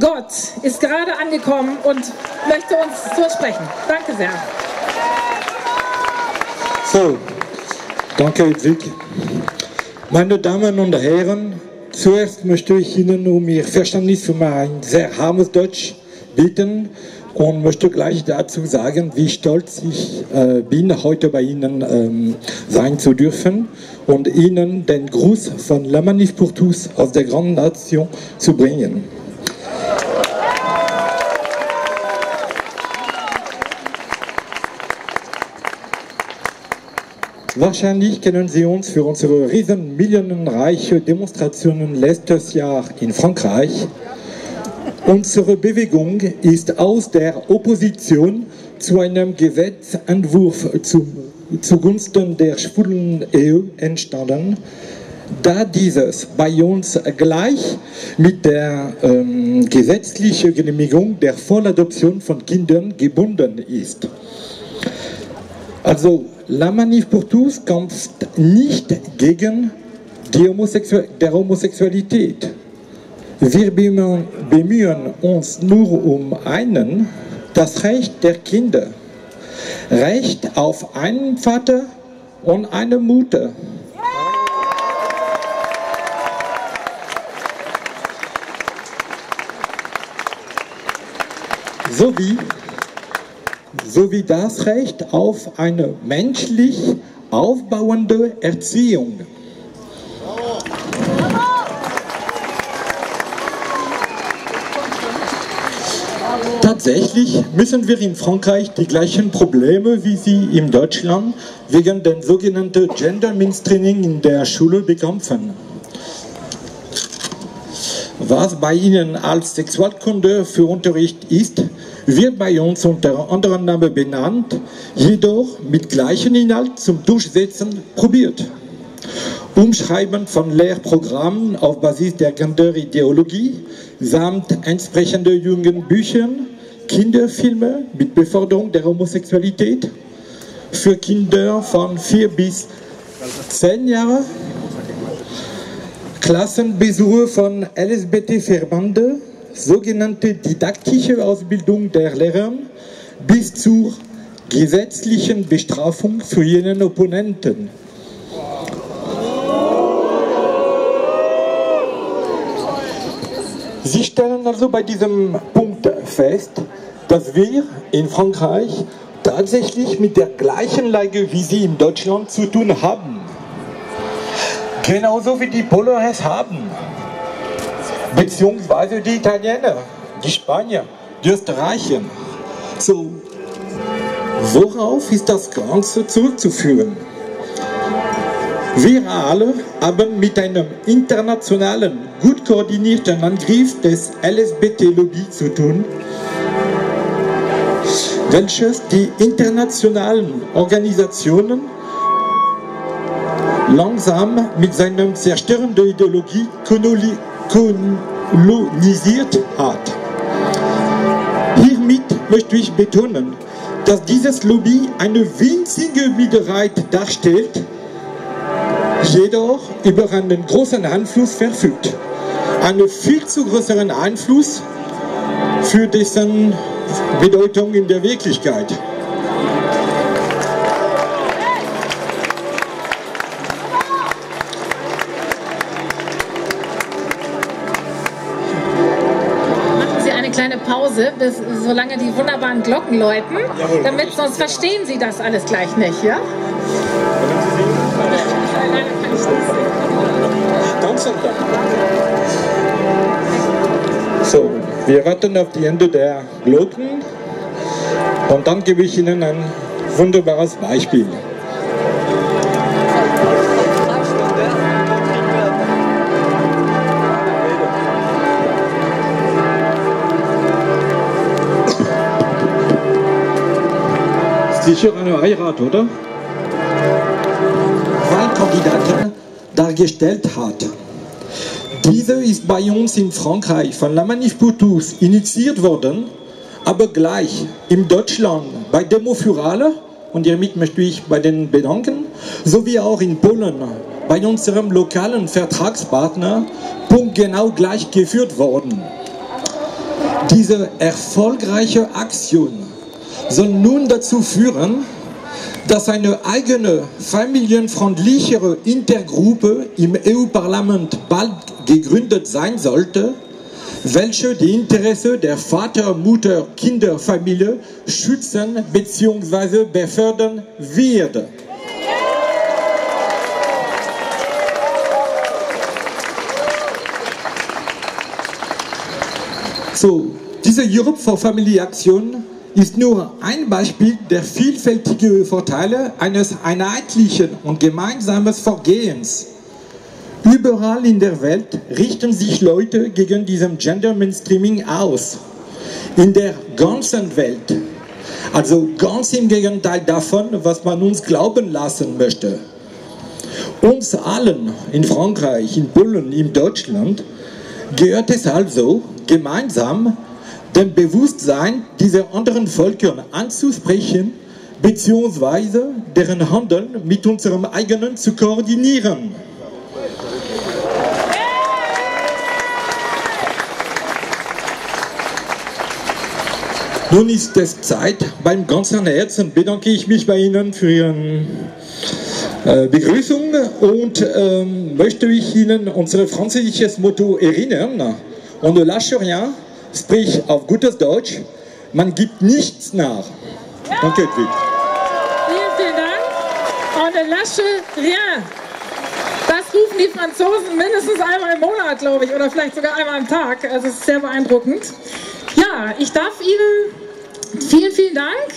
Gott ist gerade angekommen und möchte uns zu sprechen. Danke sehr. So, danke Hedwig. Meine Damen und Herren, zuerst möchte ich Ihnen um Ihr Verständnis für mein sehr harmes Deutsch bitten und möchte gleich dazu sagen, wie stolz ich äh, bin, heute bei Ihnen ähm, sein zu dürfen und Ihnen den Gruß von La Manif pour tous aus der Grande Nation zu bringen. Wahrscheinlich kennen Sie uns für unsere riesen millionenreiche Demonstrationen letztes Jahr in Frankreich. Unsere Bewegung ist aus der Opposition zu einem Gesetzentwurf zu, zugunsten der schwulen Ehe entstanden, da dieses bei uns gleich mit der ähm, gesetzlichen Genehmigung der Volladoption von Kindern gebunden ist. Also La Manif pour tous kämpft nicht gegen die Homosexu der Homosexualität. Wir bemühen uns nur um einen, das Recht der Kinder. Recht auf einen Vater und eine Mutter. Sowie sowie das Recht auf eine menschlich aufbauende Erziehung. Tatsächlich müssen wir in Frankreich die gleichen Probleme wie sie in Deutschland wegen dem sogenannten Gender Mainstreaming in der Schule bekämpfen. Was bei Ihnen als Sexualkunde für Unterricht ist, wird bei uns unter anderem Namen benannt, jedoch mit gleichem Inhalt zum Durchsetzen probiert. Umschreiben von Lehrprogrammen auf Basis der Genderideologie samt entsprechende jungen Büchern, Kinderfilme mit Beförderung der Homosexualität für Kinder von 4 bis 10 Jahren, Klassenbesuche von LSBT-Verbanden sogenannte didaktische Ausbildung der Lehrer bis zur gesetzlichen Bestrafung für jenen Opponenten. Sie stellen also bei diesem Punkt fest, dass wir in Frankreich tatsächlich mit der gleichen Lage wie Sie in Deutschland zu tun haben. Genauso wie die Polen es haben beziehungsweise die Italiener, die Spanier, die Österreicher. So, worauf ist das Ganze zurückzuführen? Wir alle haben mit einem internationalen, gut koordinierten Angriff des LSBT-Lobby zu tun, welches die internationalen Organisationen langsam mit seiner zerstörenden Ideologie kolonisiert hat. Hiermit möchte ich betonen, dass dieses Lobby eine winzige Minderheit darstellt, jedoch über einen großen Einfluss verfügt. Einen viel zu größeren Einfluss für dessen Bedeutung in der Wirklichkeit. Pause, bis, solange die wunderbaren Glocken läuten, Jawohl, damit sonst verstehen Sie das alles gleich nicht, ja? So, wir warten auf die Ende der Glocken und dann gebe ich Ihnen ein wunderbares Beispiel. Sicher eine Heirat, oder? Wahlkandidaten dargestellt hat. Diese ist bei uns in Frankreich von La Manif pour tous initiiert worden, aber gleich in Deutschland bei Demo für alle, und hiermit möchte ich bei denen bedanken, sowie auch in Polen bei unserem lokalen Vertragspartner punktgenau gleich geführt worden. Diese erfolgreiche Aktion soll nun dazu führen, dass eine eigene familienfreundlichere Intergruppe im EU-Parlament bald gegründet sein sollte, welche die Interessen der Vater, Mutter, Kinder, Familie schützen bzw. befördern wird. So, diese Europe for Family Aktion ist nur ein Beispiel der vielfältigen Vorteile eines einheitlichen und gemeinsamen Vorgehens. Überall in der Welt richten sich Leute gegen diesem Gender Mainstreaming aus. In der ganzen Welt. Also ganz im Gegenteil davon, was man uns glauben lassen möchte. Uns allen in Frankreich, in Polen, in Deutschland gehört es also, gemeinsam dem Bewusstsein dieser anderen Völker anzusprechen, beziehungsweise deren Handeln mit unserem eigenen zu koordinieren. Nun ist es Zeit. Beim ganzen Herzen bedanke ich mich bei Ihnen für Ihre äh, Begrüßung und ähm, möchte ich Ihnen unser französisches Motto erinnern. On ne lâche rien, sprich auf gutes Deutsch, man gibt nichts nach. Danke, Edwig. Vielen, vielen Dank. On ne lâche rien. Das rufen die Franzosen mindestens einmal im Monat, glaube ich, oder vielleicht sogar einmal am Tag. Also es ist sehr beeindruckend. Ja, ich darf Ihnen vielen, vielen Dank.